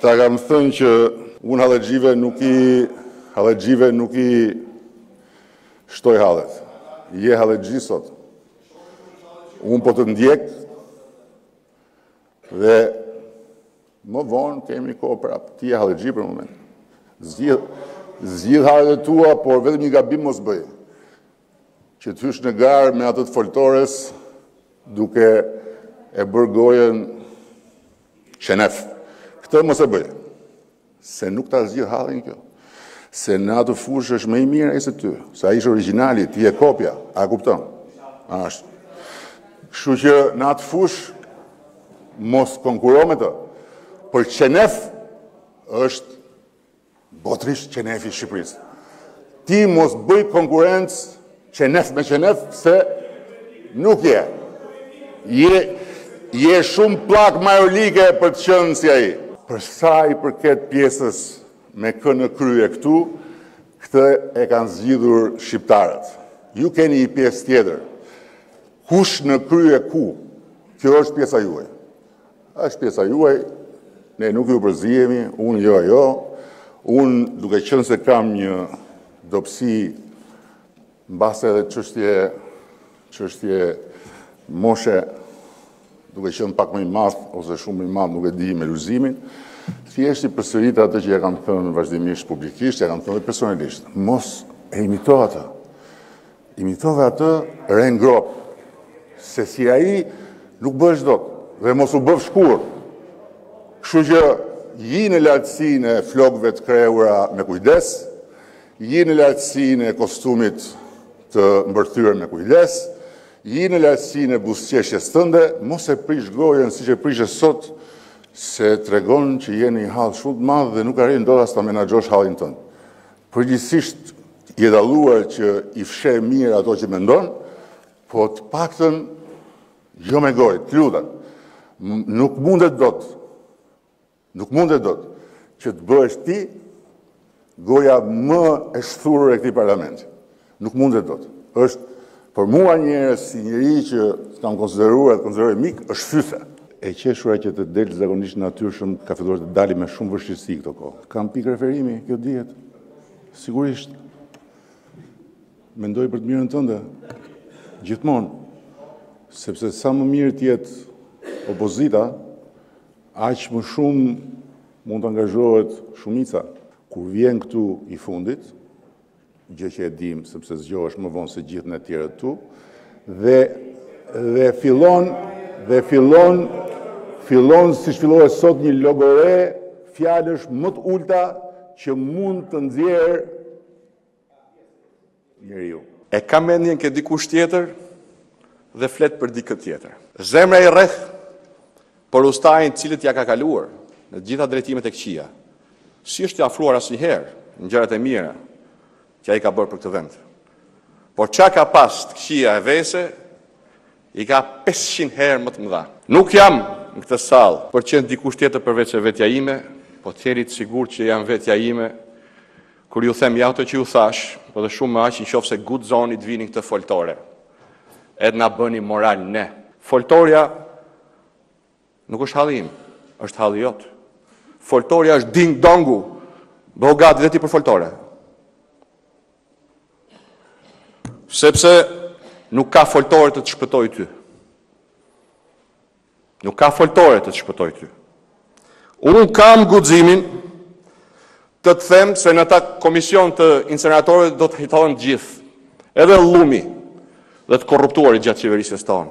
Ta kam thënë që unë hallexhive nuk i hallexhive nuk i shtoj hallet. Je hallexhi sot. Unë po të ndjek dhe më vonë kemi kohë prap. Ti je hallexhi për moment. Zgjidh zgjidh hallet e tua, por vetëm një gabim mos bëj. Që të hysh në garë me atë të foltores duke e bërë gojën qenef. Këtë mos e bëj. Se nuk ta zgjidh hallin kjo. Se në atë fushë është më i mirë ai se ty, se ai është origjinali, ti je kopja, a e kupton? Është. Kështu që në atë fushë mos konkurro me të. Për qenef është botërisht qenefi i Shqipërisë. Ti mos bëj konkurrencë qenef me qenef se nuk je. Je je shumë plak majolike për të qenë si ai. Për sa i përket pjesës me kë në krye këtu, këtë e kanë zgjidhur shqiptarët. Ju keni pjesë tjetër. Kush në krye ku? Kjo është pjesa juaj. Është pjesa juaj, ne nuk ju përzihemi, unë jo, jo. Unë duke qenë se kam një dobësi mbase edhe çështje, çështje moshe, duke qenë pak më i madh, ose shumë më i madh, nuk e di me Lulzimin, thjesht i përsëris atë që ia kam thënë vazhdimisht publikisht, ia kam thënë dhe personalisht. Mos e imito atë. Imitove atë re në gropë, se si ai nuk bëhesh dot dhe mos u bëfsh kurrë. Kështu që ji në lartësinë e flokëve të krehura me kujdes, ji në lartësinë e kostumit të mbërthyer me kujdes, ji në lartësinë e buzëqeshjes tënde, mos e prish gojën siç e prishe sot, se tregon që je në një hall shumë të madh dhe nuk arrin dot as ta menaxhosh hallin tënd. Përgjithësisht je dalluar që i fsheh mirë ato që mendon, po të paktën jo me gojë, të lutem. Nuk mundet dot. Nuk mundet dot që të bëhesh ti goja më e shthurur e këtij parlamenti. Nuk mundet dot. Është për mua njerëz si njeri që kam konsideruar dhe konsideroj mik, është fyese. E qeshura që të del zakonisht natyrshëm ka filluar të dalë me shumë vështirësi këto kohë. Kam pikë referimi, kjo dihet. Sigurisht. Mendoj për të mirën tënde. Gjithmonë. Sepse sa më mirë të jetë opozita, aq më shumë mund të angazhohet shumica. Kur vjen këtu i fundit, gjë që e dimë sepse zgjohesh më vonë se gjithë ne tjerët këtu dhe dhe fillon dhe fillon fillon siç fillohet sot një logorre fjalësh më të ulta që mund të nxjerrë njeriu. E ka mendjen ke dikush tjetër dhe flet për dikë tjetër. Zemra i rreh Për ustain të cilit ia ka kaluar në të gjitha drejtimet e këqija, s'i është afruar asnjëherë në gjërat e mira që ai ka bërë për këtë vend. Por ça ka pas të këqija e vese, i ka 500 herë më të mëdha. Nuk jam në këtë sallë për të qenë dikush tjetër përveçse vetja ime, po të jeni të sigurt që jam vetja ime kur ju them ja ato që ju thashë, po dhe shumë se aq në qoftë se guxoni të vini në këtë foltore. Edhe na bëni moral ne. Foltorja Nuk është halli im, është halli yt. Foltorja është ding dongu. Bëhu gati dhe ti për foltore. Sepse nuk ka foltore të të shpëtojë ty. Nuk ka foltore të të shpëtojë ty. Unë kam guximin të të them se në atë komision të inceneratorëve do të hetohen të gjithë. Edhe llumi dhe të korruptuarit gjatë qeverisjes tonë.